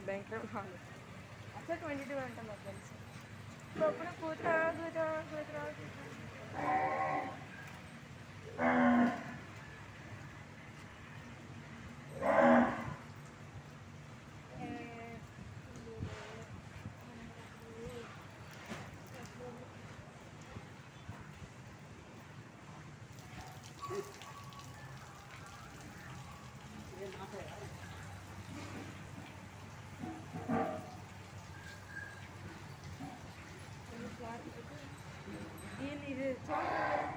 భయంకరం కాదు అసలు ట్వంటీ టూ అంటాం నాకు తెలిసి అప్పుడు కూత కూత కూత talk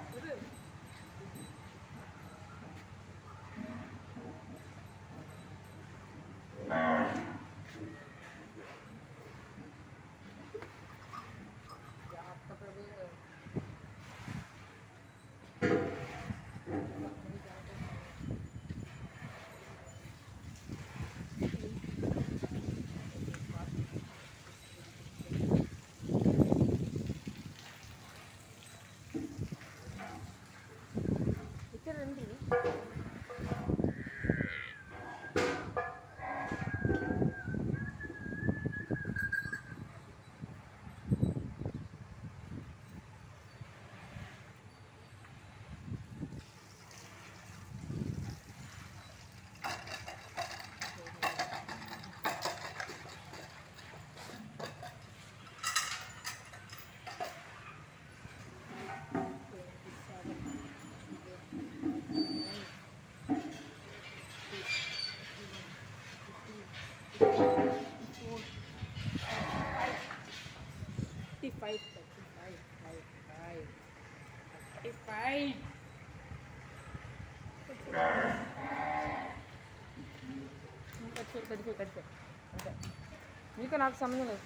35 35 మీకు నాకు సంబంధం లేదు